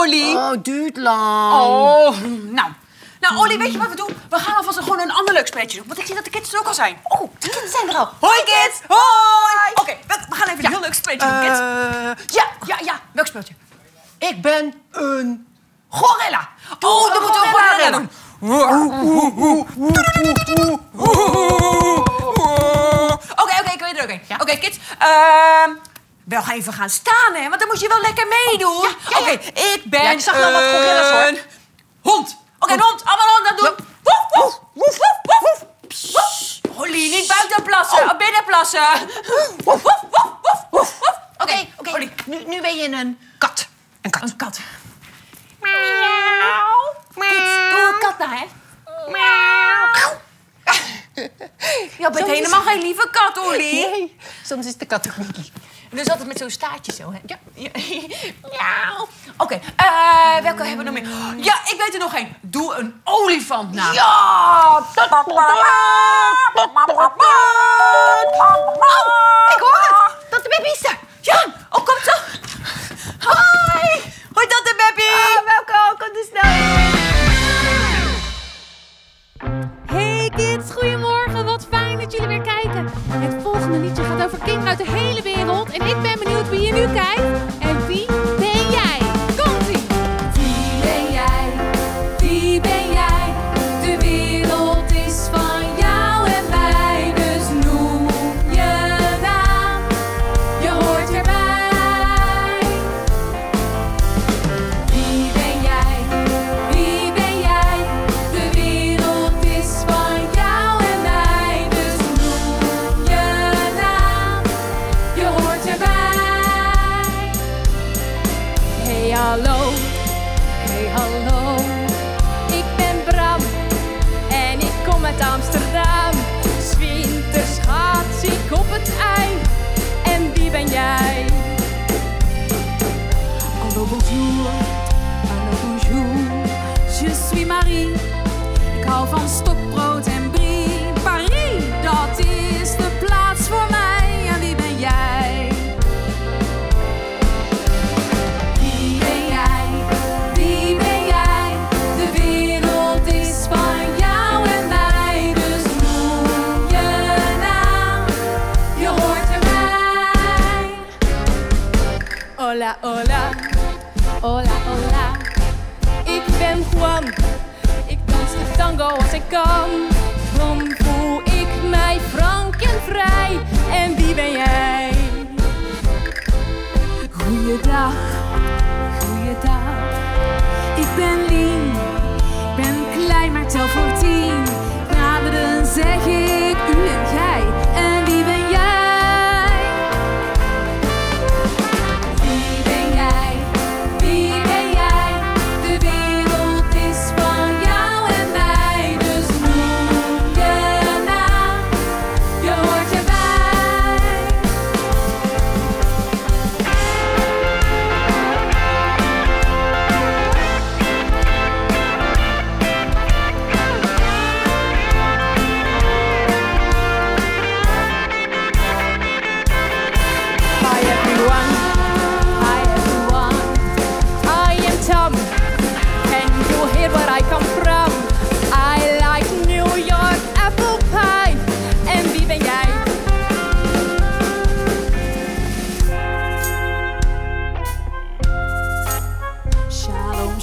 Olly. Oh, duurt lang. Oh, nou. Nou, Olly, weet je wat we doen? We gaan alvast gewoon een ander leuk spelletje doen. Want ik zie dat de kids er ook al zijn. Oh, de kinderen zijn er al. Hoi, kids! Hoi! Oké, we, we gaan even een heel leuk spelletje doen, kids. Eh, Ja, ja, ja. Welk spelletje? ik ben een gorilla. Oh, dan moeten we gorilla rennen. Oké, oké, ik weet het ook. Oké, Oké, kids. Ehm wel even gaan staan, hè? Want dan moet je wel lekker meedoen. Ja, ja, ja. Oké, ik ben ik zag wel wat gorilla's, hoor. een hond. Oké, een hond. Allemaal hond, dat doen. Woef, woef, woef, woef, woef. Holly, niet buiten plassen. Oh. Binnen plassen. Woef, woef, woef, woef, woef. Oké, oké. Holly. Nu, nu ben je een... Kat. Een kat. Een kat. Miauw. Doe een kat nou, hè? Miauw. Je bent helemaal geen lieve kat, Olly. Nee, soms is de kat ook niet lief. Dus altijd met zo'n staartje zo, hè? Ja. ja. Oké, eh, welke hebben we nog meer? Ja, ik weet er nog één. Doe een olifant na. Ja! Oh, ik hoor het. Tante Peppy is er. Ja, oh, kom zo. Hoi. Hoi, tante Beppie. Ah, welkom, kom dus snel. Kids, goedemorgen. Wat fijn dat jullie weer kijken. Het volgende liedje gaat over kinderen uit de hele wereld. En ik ben benieuwd wie je nu kijkt. Hey hallo, hey hallo. Ik ben Bram en ik kom uit Amsterdam. Zwinters gaat ik op het ei. En wie ben jij? Hallo bonjour, hallo bonjour. Je suis Marie. Ik hou van stokbrood Hola, hola, hola, hola. Ik ben Juan, ik dans de tango als ik kan. Dan voel ik mij frank en vrij. En wie ben jij? Goeiedag, goeiedag. Ik ben Lien, ik ben klein maar tel voor tien. Naderen zeg ik u en jij.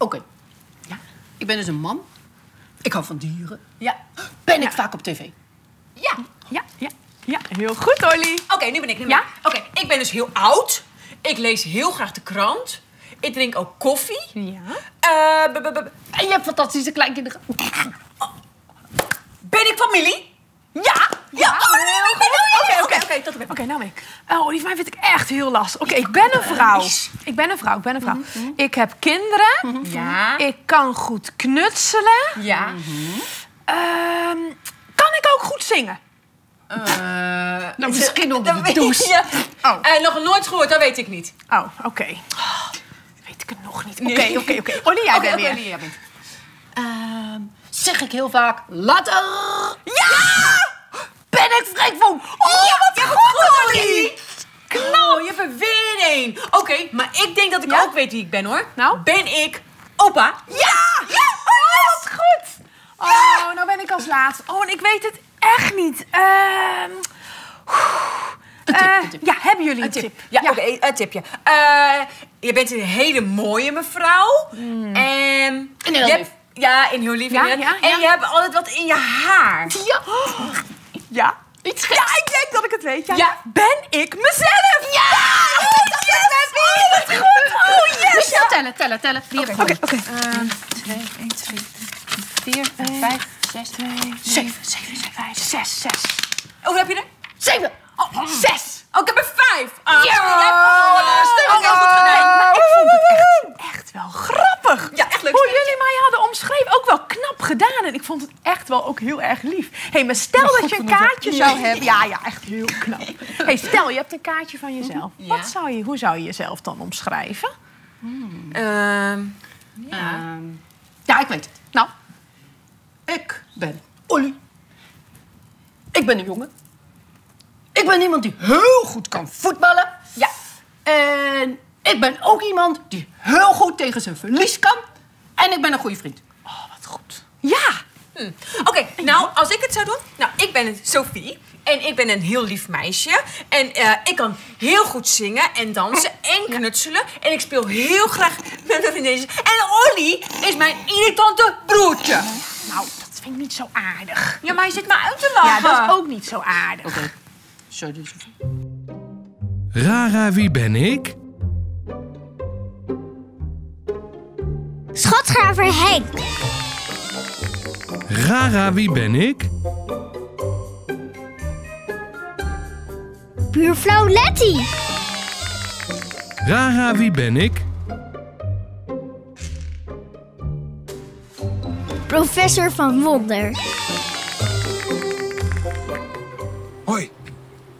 Oké. Ja. Ik ben dus een man. Ik hou van dieren. Ja. Ben ik vaak op tv? Ja. Ja, ja, ja. Heel goed, Olly. Oké, nu ben ik. Nu ben Ja? Oké, ik ben dus heel oud. Ik lees heel graag de krant. Ik drink ook koffie. Ja. Eh, b- En je hebt fantastische kleinkinderen. ben ik familie? Ja. Ja. Oh, heel ik ben goed. Oké, Oké, oké, oké. En nou ben ik. Oh, die van mij vind ik echt heel lastig. Oké, ik ben een vrouw. Ik ben een vrouw, ik ben een vrouw. Ik heb kinderen. Ja. Ik kan goed knutselen. Ja. Ehm, kan ik ook goed zingen? Nou, misschien onder de weet douche. je. Oh. Eh, nog nooit gehoord, dat weet ik niet. Oh, oké. Weet ik het nog niet. Oké, oké, oké. Olly, jij Oké, bent weer. Jij bent. Ehm, zeg ik heel vaak, later. Ja! Ben ik van... Oh, wat goed, Olly! Knap! je hebt er weer één. Oké, maar ik denk dat ik Ja? ook weet wie ik ben, hoor. Nou? Ben ik opa? Ja! Ja! Oh, wat goed. Oh, nou ben ik als laatste. Oh, en ik weet het echt niet. Ehm tip, eh, tip. Ja, hebben jullie een tip. tip? Ja, oké, een tipje. Eh, je bent een hele mooie mevrouw. En... In heel je hebt- Ja, in heel lief. Ja, ja. En je hebt altijd wat in je haar. Ja. Ja. Iets Ja, ik denk dat ik het weet. Ja. Ja. Ben ik mezelf? Ja! Oh, yes! Oh, wat goed! Oh, yes! Dus ja. tellen, tellen, tellen. Heb ik Oké, oké. 2, 1, 2, 4, 5, 6, 7, 7, 7, Vijf, zes, zes. Hoe heb je er? 7. Oh, zes. Oh, ik heb er vijf. Ah, Ja! jij hebt gewonnen. Stuk, Oh, heel goed gedaan. maar ik vond het echt, echt wel grappig. Ja, echt leuk Hoe spelletje. jullie mij hadden omschreven, ook wel knap gedaan. En ik vond het echt wel ook heel erg lief. Hé, hey, maar stel dat je een kaartje zou hebben. Ja, ja, echt heel knap. hey, stel, je hebt een kaartje van jezelf. Ja. Wat zou je, hoe zou je jezelf dan omschrijven? Ehm, Ehm, ja, ik weet het. Nou, ik ben Olly. Ik ben een jongen. Ik ben iemand die heel goed kan voetballen. ja. En ik ben ook iemand die heel goed tegen zijn verlies kan. En ik ben een goede vriend. Oh, wat goed. Ja. Hm. Oké, nou, als ik het zou doen. Nou, ik ben Sophie. En ik ben een heel lief meisje. En eh, ik kan heel goed zingen en dansen en knutselen. En ik speel heel graag met mijn vriendinnen. En Olly is mijn irritante broertje. Nou, dat vind ik niet zo aardig. Ja, maar je zit maar uit te Ja, lachen. dat is ook niet zo aardig. Oké. Sorry, Sophie. Rara, wie ben ik? Schatgraver Henk. Rara, wie ben ik? Buurvrouw Letty. Rara, wie ben ik? Professor van Wonder. Hoi,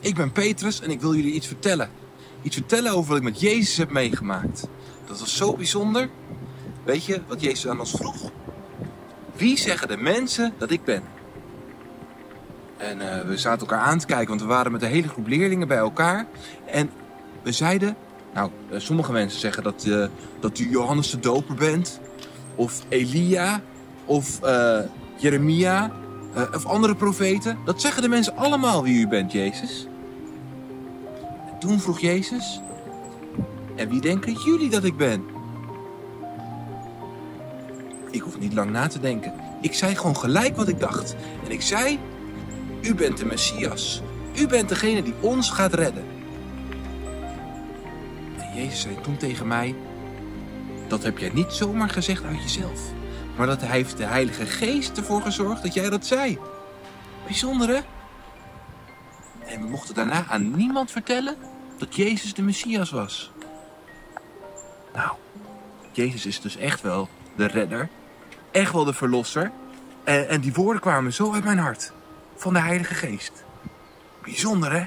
ik ben Petrus en ik wil jullie iets vertellen. Iets vertellen over wat ik met Jezus heb meegemaakt. Dat was zo bijzonder. Weet je wat Jezus aan ons vroeg? Wie zeggen de mensen dat ik ben? En eh, we zaten elkaar aan te kijken, want we waren met een hele groep leerlingen bij elkaar. En we zeiden, nou, eh, sommige mensen zeggen dat, eh, dat u Johannes de Doper bent. Of Elia. Of Jeremia. of andere profeten. Dat zeggen de mensen allemaal wie u bent, Jezus. En toen vroeg Jezus... En wie denken jullie dat ik ben? Ik hoef niet lang na te denken. Ik zei gewoon gelijk wat ik dacht. En ik zei... U bent de Messias. U bent degene die ons gaat redden. En Jezus zei toen tegen mij... Dat heb jij niet zomaar gezegd uit jezelf. Maar dat heeft de Heilige Geest ervoor gezorgd dat jij dat zei. Bijzonder, hè? En we mochten daarna aan niemand vertellen dat Jezus de Messias was. Nou, Jezus is dus echt wel de redder. Echt wel de verlosser. En, en die woorden kwamen zo uit mijn hart. Van de Heilige Geest. Bijzonder, hè?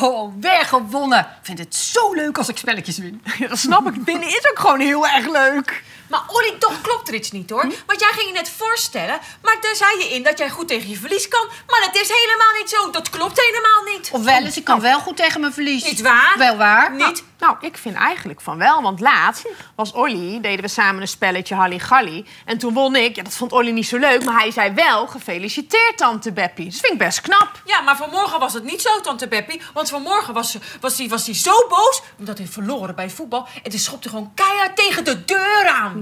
Oh, weer gewonnen. Ik vind het zo leuk als ik spelletjes win. Ja, dat snap ik. Winnen is ook gewoon heel erg leuk. Maar Olly, toch klopt er iets niet hoor. Want jij ging je net voorstellen, maar daar zei je in dat jij goed tegen je verlies kan. Maar dat is helemaal niet zo. Dat klopt helemaal niet. Of wel eens, ik kan wel goed tegen mijn verlies. Niet waar? Wel waar. Niet. Nou, ik vind eigenlijk van wel. Want laatst was Olly, deden we samen een spelletje Halli Galli. En toen won ik. Ja, dat vond Olly niet zo leuk. Maar hij zei wel, gefeliciteerd tante Beppie. Dus dat vind ik best knap. Ja, maar vanmorgen was het niet zo, tante Beppie. Want Want vanmorgen was, ze- was, hij, was hij zo boos omdat hij verloren bij voetbal. En toen schopte hij gewoon keihard tegen de deur aan.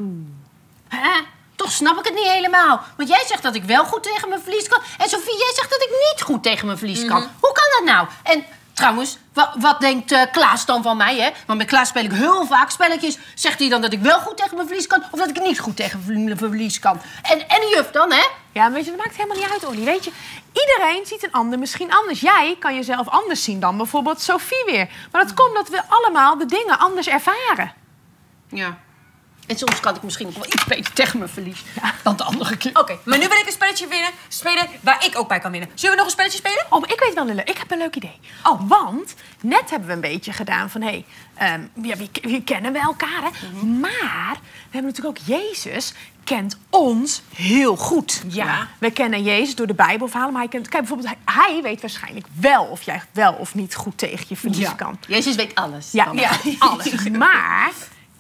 Hè? Toch snap ik het niet helemaal. Want jij zegt dat ik wel goed tegen mijn verlies kan. En Sofie, jij zegt dat ik niet goed tegen mijn verlies kan. Hoe kan dat nou? En trouwens, wa- wat denkt eh, Klaas dan van mij, hè? Want met Klaas speel ik heel vaak spelletjes. Zegt hij dan dat ik wel goed tegen mijn verlies kan... of dat ik niet goed tegen mijn verlies kan? En, en de juf dan, hè? Ja, maar weet je, dat maakt helemaal niet uit, Olly. Weet je, iedereen ziet een ander misschien anders. Jij kan jezelf anders zien dan bijvoorbeeld Sophie weer. Maar dat komt omdat we allemaal de dingen anders ervaren. Ja. En soms kan ik misschien nog wel iets beter tegen mijn verlies dan de andere keer. Oké, maar nu wil ik een spelletje winnen, spelen waar ik ook bij kan winnen. Zullen we nog een spelletje spelen? Oh, maar ik weet wel, Lille, ik heb een leuk idee. Oh, want net hebben we een beetje gedaan van... hé, hey, ehm, ja, we, we kennen we elkaar, hè? Maar we hebben natuurlijk ook Jezus kent ons heel goed. Ja. We kennen Jezus door de Bijbelverhalen, maar hij kent... Kijk, bijvoorbeeld, hij, hij weet waarschijnlijk wel of jij wel of niet goed tegen je verlies kan. Jezus weet alles. Ja, ja, alles. Maar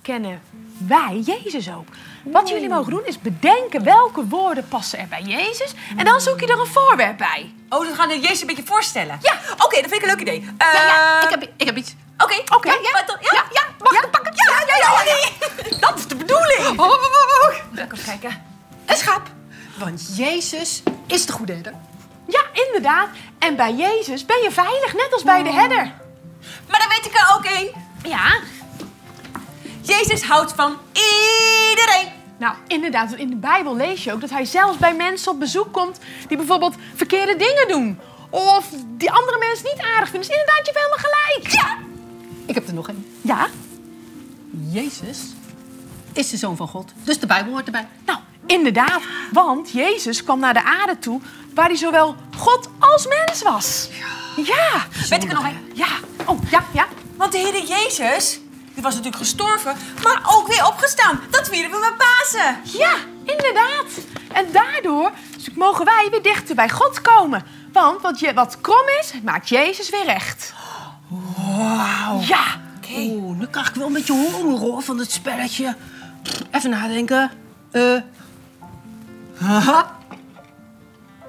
kennen wij Jezus ook? Wat jullie mogen doen is bedenken welke woorden passen er bij Jezus. En dan zoek je er een voorwerp bij. Oh, dan gaan we Jezus een beetje voorstellen. Ja. Oké, dat vind ik een leuk idee. Ja, ja, Eh, ik, heb, ik heb iets. Oké, Oké. Ja, ja, Ja, ja, mag ik pakken? Ja, ja, ja, ja. Dat is de bedoeling. Oh, oh, oh, oh. Even kijken. Een schaap. Want Jezus is de goede herder. Ja, inderdaad. En bij Jezus ben je veilig, net als bij de herder. Maar dan weet ik er ook één. Ja. Jezus houdt van iedereen. Nou, inderdaad. want In de Bijbel lees je ook dat hij zelfs bij mensen op bezoek komt die bijvoorbeeld verkeerde dingen doen. Of die andere mensen niet aardig vinden. Dus inderdaad, je hebt helemaal gelijk. Ja. Ik heb er nog één. Ja? Jezus is de Zoon van God. Dus de Bijbel hoort erbij. Nou, inderdaad. Want Jezus kwam naar de aarde toe waar hij zowel God als mens was. Ja. Weet ik er nog één? Ja. Oh, ja, ja. Want de Heer Jezus, die was natuurlijk gestorven, maar ook weer opgestaan. Dat vieren we met Pasen. Ja, inderdaad. En daardoor mogen wij weer dichter bij God komen. Want wat, je, wat krom is, maakt Jezus weer recht. Wauw. Ja. Oeh, nu krijg ik wel een beetje honger hoor van het spelletje. Even nadenken. Eh.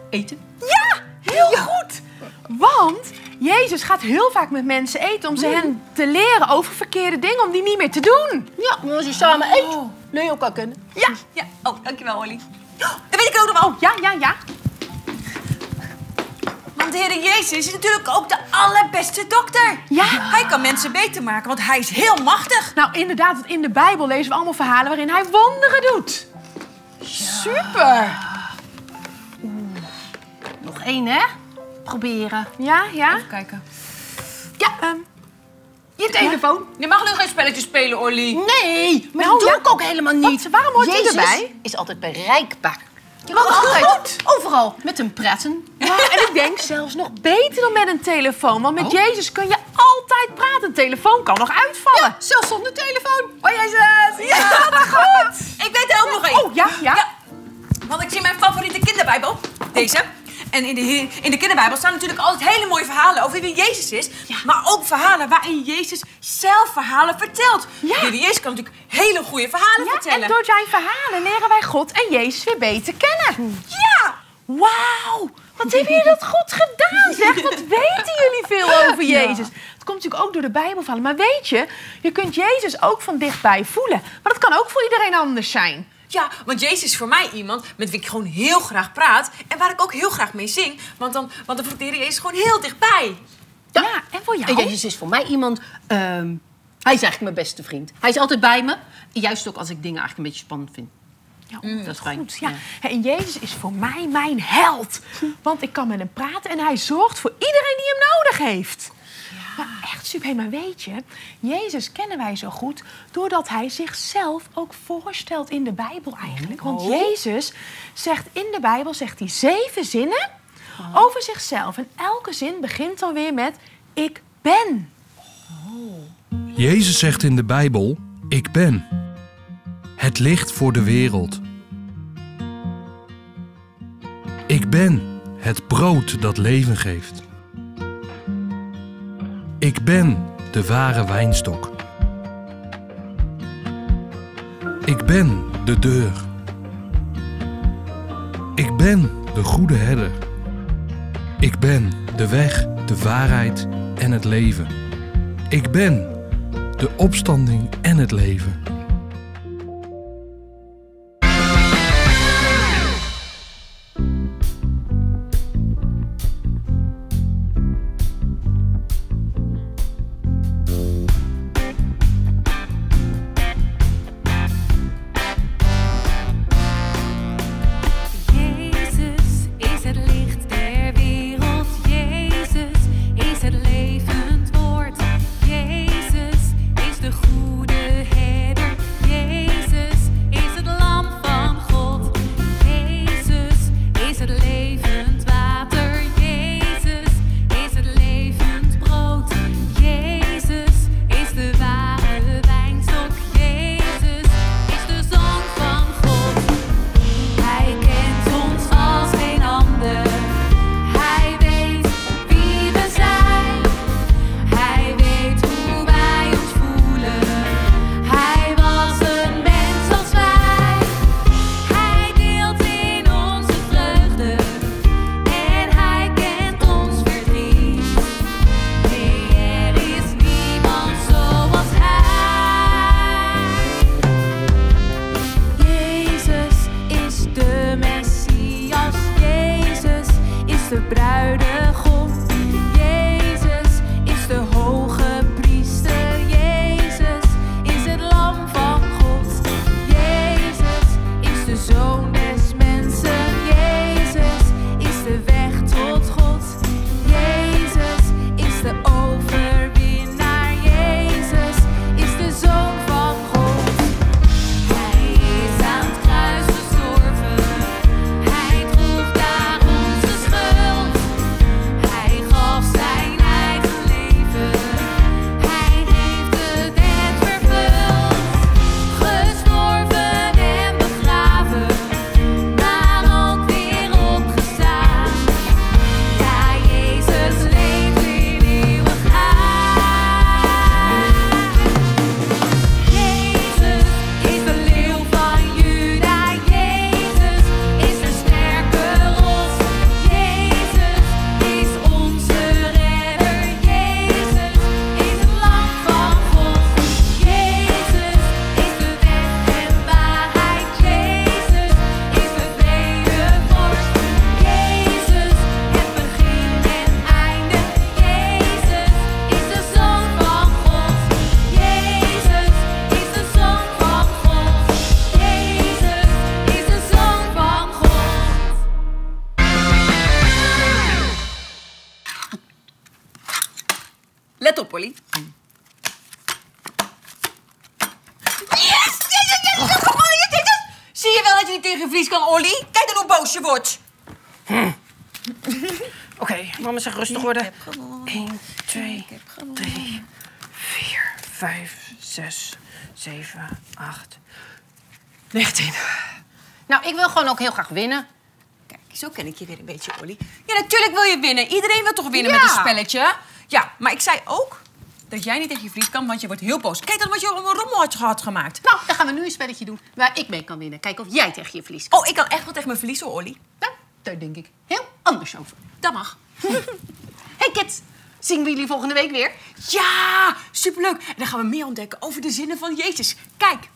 Eten. Ja, heel goed. Want Jezus gaat heel vaak met mensen eten om ze hen te leren over verkeerde dingen, om die niet meer te doen. Ja, maar als je samen eet, leer je elkaar kennen. Ja. Ja, oh, dankjewel, Olly. Oh, dat weet ik ook nog wel. Oh, ja, ja, ja. Want de Heer Jezus is natuurlijk ook de allerbeste dokter. Ja. Hij kan mensen beter maken, want hij is heel machtig. Nou, inderdaad, want in de Bijbel lezen we allemaal verhalen waarin hij wonderen doet. Super. Nog één, hè? Proberen. Ja, ja. Even kijken. Ja, Ehm, je telefoon. Je mag nu geen spelletje spelen, Olly. Nee, maar Nou, dat doe ja. ik ook helemaal niet. Wat? Waarom hoort Jezus erbij? is altijd bereikbaar. Je kan altijd, overal, met hem praten. Ja, en ik denk zelfs nog beter dan met een telefoon. Want met Oh. Jezus kun je altijd praten. Een telefoon kan nog uitvallen. Zelfs zonder telefoon. Oh, Jezus. Ja, goed. Ik weet er ook nog één. Oh, ja, ja. Ja. Want ik zie mijn favoriete kinderbijbel. Deze. En in de, in de kinderbijbel staan natuurlijk altijd hele mooie verhalen over wie Jezus is. Maar ook verhalen waarin Jezus zelf verhalen vertelt. Ja. De Jezus kan natuurlijk hele goede verhalen Ja, vertellen. en door zijn verhalen leren wij God en Jezus weer beter kennen. Ja! Wauw, wat hebben jullie dat goed gedaan, zeg. Wat weten jullie veel over Jezus. Het komt natuurlijk ook door de Bijbelverhalen. Maar weet je, je kunt Jezus ook van dichtbij voelen. Maar dat kan ook voor iedereen anders zijn. Ja, want Jezus is voor mij iemand met wie ik gewoon heel graag praat. En waar ik ook heel graag mee zing. Want dan, want dan voelt de Heer Jezus gewoon heel dichtbij. Ja, en voor jou? En Jezus is voor mij iemand... ehm, hij is eigenlijk mijn beste vriend. Hij is altijd bij me. Juist ook als ik dingen eigenlijk een beetje spannend vind. Ja, dat is fijn. goed. Ja. Ja. En Jezus is voor mij mijn held. Want ik kan met hem praten en hij zorgt voor iedereen die hem nodig heeft. Maar echt super. Maar weet je, Jezus kennen wij zo goed doordat hij zichzelf ook voorstelt in de Bijbel eigenlijk. Want Jezus zegt in de Bijbel zegt hij zeven zinnen over zichzelf. En elke zin begint dan weer met ik ben. Jezus zegt in de Bijbel: Ik ben. Het licht voor de wereld. Ik ben het brood dat leven geeft. Ik ben de ware wijnstok. Ik ben de deur. Ik ben de goede herder. Ik ben de weg, de waarheid en het leven. Ik ben de opstanding en het leven. Oké, mama zeg rustig worden. 1, 2, 3, 4, 5, 6, 7, 8, 19. Nou, ik wil gewoon ook heel graag winnen. Kijk, zo ken ik je weer een beetje, Olly. Ja, natuurlijk wil je winnen. Iedereen wil toch winnen Ja. met een spelletje? Ja, maar ik zei ook dat jij niet tegen je vlies kan, want je wordt heel boos. Kijk dan wat je allemaal rommel had gehad gemaakt. Nou, dan gaan we nu een spelletje doen waar ik mee kan winnen. Kijken of jij tegen je verlies kan. Oh, ik kan echt wel tegen mijn verlies, hoor, Olly. Nou, daar denk ik heel anders over. Dat mag. Hey kids, zien we jullie volgende week weer? Ja, superleuk. En dan gaan we meer ontdekken over de zinnen van Jezus. Kijk.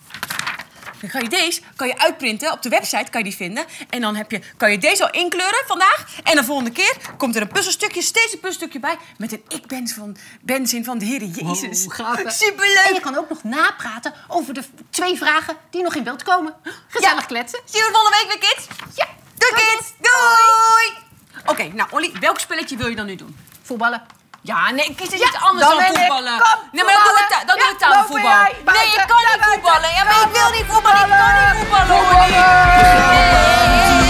Dan kan je deze kan je uitprinten. Op de website kan je die vinden. En dan heb je, kan je deze al inkleuren vandaag. En de volgende keer komt er een puzzelstukje, steeds een puzzelstukje bij. Met een ik ben van, ben zin van de Heer Jezus. Wow? Superleuk. En je kan ook nog napraten over de twee vragen die nog in beeld komen. Gezellig Ja. kletsen. Zien we volgende week weer, kids? Ja. Doei, kids. Doei. Oké, nou Olly, welk spelletje wil je dan nu doen? Voetballen. Ja, nee, kies eens Ja, iets anders dan ik. voetballen. Kom, nee, maar dan doe ik, dan doe ik tafelvoetbal. Nee, ik kan niet voetballen. Ja, maar ik wil niet voetballen. Ik kan niet voetballen. Olly. Hey,